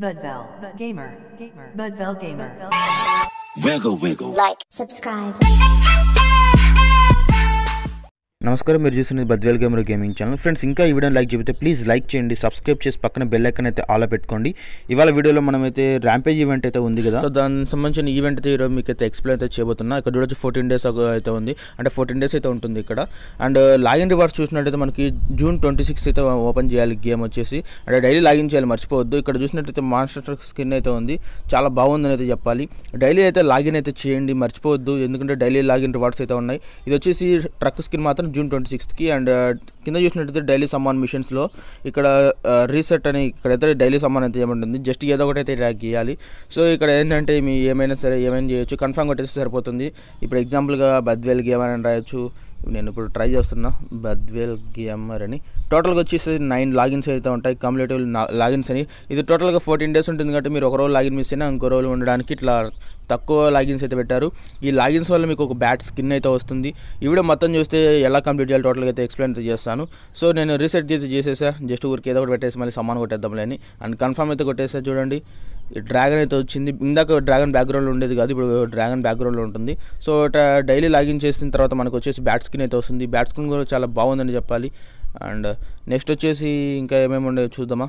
Budvel Gamer Budvel Gamer Wiggle, wiggle. like, subscribe. నమస్కారం మీరు చూస్తున్నది Badvel gamer gaming channel friends ఇంకా ఈ వీడియోని లైక్ చెబితే ప్లీజ్ లైక్ చేయండి సబ్స్క్రైబ్ చేసి పక్కన బెల్ ఐకన్ అయితే ఆలో పెట్టుకోండి. ఇవాళ వీడియోలో మనమైతే ర్యాంపేజ్ ఈవెంట్ అయితే ఉంది కదా. సో దానికి సంబంధించిన ఈవెంట్ అయితే ఈరోజు మీకు అయితే ఎక్స్ప్లెయిన్ అయితే చేయబోతున్నా. ఇక్కడ చూడొచ్చు ఫోర్టీన్ డేస్ అయితే ఉంది. అంటే ఫోర్టీన్ డేస్ అయితే ఉంటుంది ఇక్కడ. అండ్ లాగిన్ రివార్డ్స్ చూసినట్టయితే మనకి జూన్ ట్వంటీ సిక్స్త్ అయితే ఓపెన్ చేయాలి గేమ్ వచ్చేసి. అంటే డైలీ లాగిన్ చేయాలి మర్చిపోవద్దు. ఇక్కడ చూసినట్టయితే మాన్స్టర్ స్కిన్ అయితే ఉంది. చాలా బాగుందని అయితే చెప్పాలి. డైలీ అయితే లాగిన్ అయితే చేయండి మర్చిపోవద్దు. ఎందుకంటే డైలీ లాగిన్ రివార్డ్స్ అయితే ఉన్నాయి. ఇది వచ్చేసి ట్రక్ స్కిన్ మాత్రం జూన్ ట్వంటీ సిక్స్త్కి అండ్ కింద చూసినట్టయితే డైలీ సమ్మాన్ మిషన్స్లో ఇక్కడ uh, రీసెట్ అని ఇక్కడైతే డైలీ సమ్మాన్ అయితే ఏమంటుంది. జస్ట్ ఏదో ఒకటి అయితే ట్రాక్ చేయాలి. సో ఇక్కడ ఏంటంటే మీ ఏమైనా సరే ఏమైనా చేయొచ్చు. కన్ఫామ్ కొట్టేస్తే సరిపోతుంది. ఇప్పుడు ఎగ్జాంపుల్గా బద్వేల్ గేమ్ అని రాయొచ్చు. నేను ఇప్పుడు ట్రై చేస్తున్నా. బద్వేల్ గేమర్ అని. టోటల్గా వచ్చేసి నైన్ లాగిన్స్ అయితే ఉంటాయి. కమ్యూలేటివ్ లాగిన్స్ అని. ఇది టోటల్గా ఫోర్టీన్ డేస్ ఉంటుంది కాబట్టి మీరు ఒక రోజు లాగిన్ మిస్ అయినా ఇంకో రోజు ఉండడానికి ఇట్లా తక్కువ లాగిన్స్ అయితే పెట్టారు. ఈ లాగిన్స్ వల్ల మీకు ఒక బ్యాట్ స్కిన్ అయితే వస్తుంది. ఇవిడ మొత్తం చూస్తే ఎలా కంప్లీట్ చేయాలి టోటల్గా అయితే ఎక్స్ప్లెయిన్ అయితే చేస్తాను. సో నేను రీసెట్ అయితే చేసేసా. జస్ట్ ఊరికి ఏదో ఒకటి పెట్టేసి మళ్ళీ సమాన్ కొట్టేద్దాంలే అని. అండ్ కన్ఫర్మ్ అయితే కొట్టేసా. చూడండి. డ్రాగన్ అయితే వచ్చింది. ఇందాక డ్రాగన్ బ్యాక్గ్రౌండ్లో ఉండేది కాదు ఇప్పుడు డ్రాగన్ బ్యాక్గ్రౌండ్లో ఉంటుంది. సో డైలీ లాగిన్ చేసిన తర్వాత మనకు వచ్చేసి బ్యాట్ స్కిన్ అయితే వస్తుంది. బ్యాట్ స్కిన్ కూడా చాలా బాగుందని చెప్పాలి. అండ్ నెక్స్ట్ వచ్చేసి ఇంకా ఏమేమి ఉండేది చూద్దామా?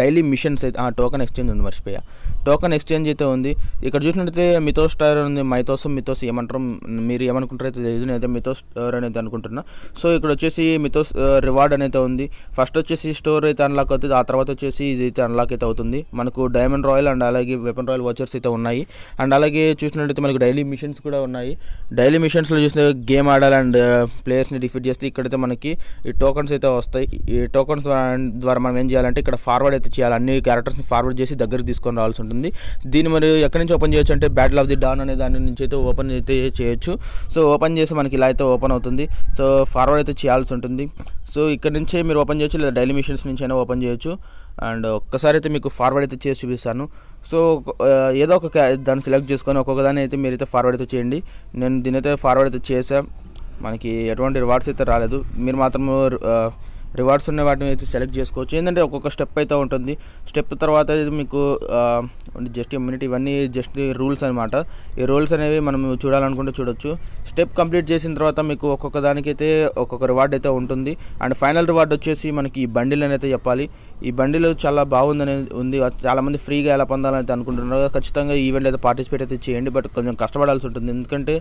డైలీ మిషన్స్ అయితే టోకన్ ఎక్స్చేంజ్ ఉంది మర్చిపోయా. టోకన్ ఎక్స్చేంజ్ అయితే ఉంది. ఇక్కడ చూసినట్టయితే మిథోస్ స్టార్ ఉంది. మైథోస్ మిథోస్ ఏమంటారు? మీరు ఏమనుకుంటారో అయితే తెలియదు నేనైతే మిథోస్ స్టోర్ అనేది అనుకుంటున్నా. సో ఇక్కడ వచ్చేసి మిథోస్ రివార్డ్ అనేది ఉంది. ఫస్ట్ వచ్చేసి స్టోర్ అయితే అన్లాక్ అవుతుంది. ఆ తర్వాత వచ్చేసి ఇది అయితే అన్లాక్ అయితే అవుతుంది. మనకు డైమండ్ రాయల్ అండ్ అలాగే వెపన్ రాయల్ వాచర్స్ అయితే ఉన్నాయి. అండ్ అలాగే చూసినట్టయితే మనకు డైలీ మిషన్స్ కూడా ఉన్నాయి. డైలీ మిషన్స్లో చూసిన గేమ్ ఆడాలి అండ్ ప్లేయర్స్ని డిఫీట్ చేస్తే ఇక్కడైతే మనకి ఈ టోకన్స్ అయితే వస్తాయి. ఈ టోకన్స్ ద్వారా మనం ఏం చేయాలంటే ఇక్కడ ఫార్వర్డ్ అయితే చేయాలి. అన్ని క్యారెక్టర్స్ని ఫార్వర్డ్ చేసి దగ్గరికి తీసుకొని రావాల్సి ఉంటుంది. దీన్ని మరి ఎక్కడి నుంచి ఓపెన్ చేయొచ్చు అంటే బ్యాటిల్ ఆఫ్ ది డాన్ అనే దాని నుంచి అయితే ఓపెన్ అయితే చేయొచ్చు. సో ఓపెన్ చేసి మనకి ఇలా అయితే ఓపెన్ అవుతుంది. సో ఫార్వర్డ్ అయితే చేయాల్సి ఉంటుంది. సో ఇక్కడ నుంచే మీరు ఓపెన్ చేయొచ్చు లేదా డైలీ మిషన్స్ నుంచి అయినా ఓపెన్ చేయొచ్చు. అండ్ ఒక్కసారి అయితే మీకు ఫార్వర్డ్ అయితే చేసి చూపిస్తాను. సో ఏదో ఒక దాన్ని సెలెక్ట్ చేసుకొని ఒక్కొక్క దాన్ని అయితే మీరైతే ఫార్వర్డ్ అయితే చేయండి. నేను దీని అయితే ఫార్వర్డ్ అయితే చేసాం మనకి ఎటువంటి రివార్డ్స్ అయితే రాలేదు. మీరు మాత్రము రివార్డ్స్ ఉన్న వాటిని అయితే సెలెక్ట్ చేసుకోవచ్చు. ఏంటంటే ఒక్కొక్క స్టెప్ అయితే ఉంటుంది. స్టెప్ తర్వాత మీకు జస్ట్ ఇమ్యూనిటీ ఇవన్నీ జస్ట్ రూల్స్ అనమాట ఈ రూల్స్ అనేవి మనం చూడాలనుకుంటే చూడొచ్చు. స్టెప్ కంప్లీట్ చేసిన తర్వాత మీకు ఒక్కొక్క దానికైతే ఒక్కొక్క రివార్డ్ అయితే ఉంటుంది. అండ్ ఫైనల్ రివార్డ్ వచ్చేసి మనకి ఈ బండిల్ అని అయితే చెప్పాలి. ఈ బండిలో చాలా బాగుందని ఉంది. చాలామంది ఫ్రీగా ఎలా పొందాలని అనుకుంటున్నారు ఖచ్చితంగా ఈవెంట్ అయితే పార్టిసిపేట్ అయితే చేయండి బట్ కొంచెం కష్టపడాల్సి ఉంటుంది. ఎందుకంటే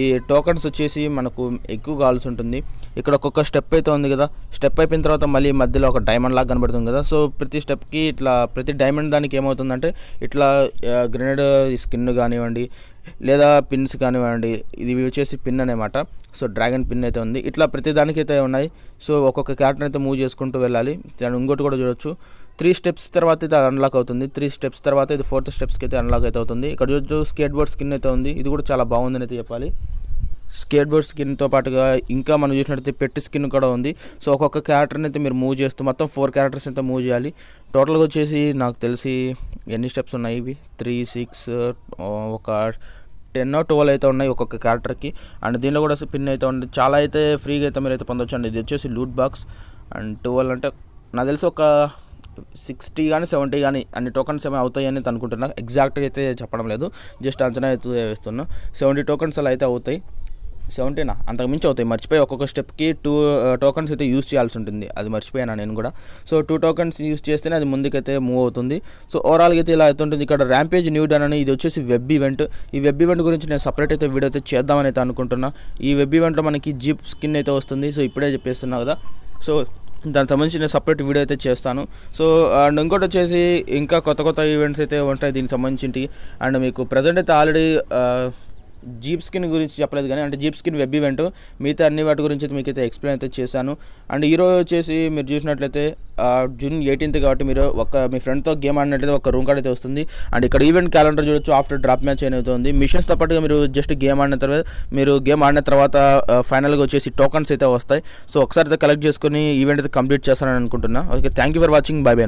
ఈ టోకన్స్ వచ్చేసి మనకు ఎక్కువ కావాల్సి ఉంటుంది. ఇక్కడ ఒక్కొక్క స్టెప్ అయితే ఉంది కదా. స్టెప్ అయిపోయిన తర్వాత మళ్ళీ మధ్యలో ఒక డైమండ్ లాగా కనబడుతుంది కదా. సో ప్రతి స్టెప్కి ఇట్లా ప్రతి డైమండ్ దానికి ఏమవుతుందంటే ఇట్లా గ్రెనేడ్ స్కిన్ కానివ్వండి లేదా పిన్స్ కానివ్వండి ఇది వచ్చేసి పిన్ అనమాట సో డ్రాగన్ పిన్ అయితే ఉంది. ఇట్లా ప్రతి దానికి అయితే ఉన్నాయి. సో ఒక్కొక్క క్యారెక్టర్ అయితే మూవ్ చేసుకుంటూ వెళ్ళాలి. దాని ఇంకోటి కూడా చూడొచ్చు. త్రీ స్టెప్స్ తర్వాత ఇది అన్లాక్ అవుతుంది. త్రీ స్టెప్స్ తర్వాత ఇది ఫోర్త్ స్టెప్స్కి అయితే అన్లాక్ అయితే అవుతుంది. ఇక్కడ చూడొచ్చు స్కేట్ బోర్డ్ స్కిన్ అయితే ఉంది. ఇది కూడా చాలా బాగుందని అయితే చెప్పాలి. స్కేట్ బోర్డ్ స్కిన్తో పాటుగా ఇంకా మనం చూసినట్టయితే పెట్టి స్కిన్ కూడా ఉంది. సో ఒక్కొక్క క్యారెక్టర్ని అయితే మీరు మూవ్ చేస్తూ మొత్తం ఫోర్ క్యారెక్టర్స్ అయితే మూవ్ చేయాలి. టోటల్గా వచ్చేసి నాకు తెలిసి ఎన్ని స్టెప్స్ ఉన్నాయి ఇవి? త్రీ సిక్స్ ఒక టెన్ ట్వెల్వ్ అయితే ఉన్నాయి ఒక్కొక్క క్యారెక్టర్కి అండ్ దీనిలో కూడా పిన్ అయితే ఉంది. చాలా అయితే ఫ్రీగా అయితే మీరు అయితే పొందొచ్చు అండి ఇది వచ్చేసి లూట్ బాక్స్ అండ్ ట్వెల్వ్ అంటే నాకు తెలిసి ఒక సిక్స్టీ కానీ సెవెంటీ కానీ అన్ని టోకన్స్ ఏమైనా అవుతాయి అని అనుకుంటున్నా. ఎగ్జాక్ట్గా అయితే చెప్పడం లేదు. జస్ట్ అంచనా అయితే వేస్తున్నా. సెవెంటీ టోకన్స్ అలా అయితే అవుతాయి. సెవెంటీనా? అంతకు మించి అవుతాయి. మర్చిపోయి ఒక్కొక్క స్టెప్కి టూ టోకన్స్ అయితే యూస్ చేయాల్సి ఉంటుంది. అది మర్చిపోయాను నేను కూడా. సో టూ టోకన్స్ యూస్ చేస్తేనే అది ముందుకైతే మూవ్ అవుతుంది. సో ఓవరాల్గా అయితే ఇలా అవుతుంటుంది. ఇక్కడ ర్యాంపేజ్ న్యూ డన్ అని ఇది వచ్చేసి వెబ్ ఈవెంట్. ఈ వెబ్ ఈవెంట్ గురించి నేను సపరేట్ అయితే వీడియో అయితే చేద్దామని అయితే అనుకుంటున్నా. ఈ వెబ్ ఈవెంట్లో మనకి జీప్ స్కిన్ అయితే వస్తుంది. సో ఇప్పుడే చెప్పేస్తున్నా కదా. సో దానికి సంబంధించి నేను సపరేట్ వీడియో అయితే చేస్తాను. సో అండ్ ఇంకోటి వచ్చేసి ఇంకా కొత్త కొత్త ఈవెంట్స్ అయితే ఉంటాయి దీనికి సంబంధించి అండ్ మీకు ప్రజెంట్ అయితే ఆల్రెడీ జీప్ స్కిన్ గురించి చెప్పలేదు కానీ అంటే జీప్ స్కిన్ వెబ్ ఈవెంట్ మిగతా అన్ని వాటి గురించి మీకు అయితే ఎక్స్ప్లెయిన్ అయితే చేశాను. అండ్ ఈరోజు వచ్చేసి మీరు చూసినట్లయితే జూన్ ఎయిటీన్త్ కాబట్టి మీరు ఒక మీ ఫ్రెండ్తో గేమ్ ఆడినట్లయితే ఒక రూమ్ కార్డ్ అయితే వస్తుంది. అండ్ ఇక్కడ ఈవెంట్ క్యాలెండర్ చూడొచ్చు ఆఫ్టర్ డ్రాప్ మ్యాచ్ అనేది మిషన్స్తో పాటుగా మీరు జస్ట్ గేమ్ ఆడిన తర్వాత మీరు గేమ్ ఆడిన తర్వాత ఫైనల్గా వచ్చేసి టోకన్స్ అయితే వస్తాయి. సో ఒకసారి అయితే కలెక్ట్ చేసుకుని ఈవెంట్ అయితే కంప్లీట్ చేస్తానని అనుకుంటున్నా. Okay thank you for watching. Bye bye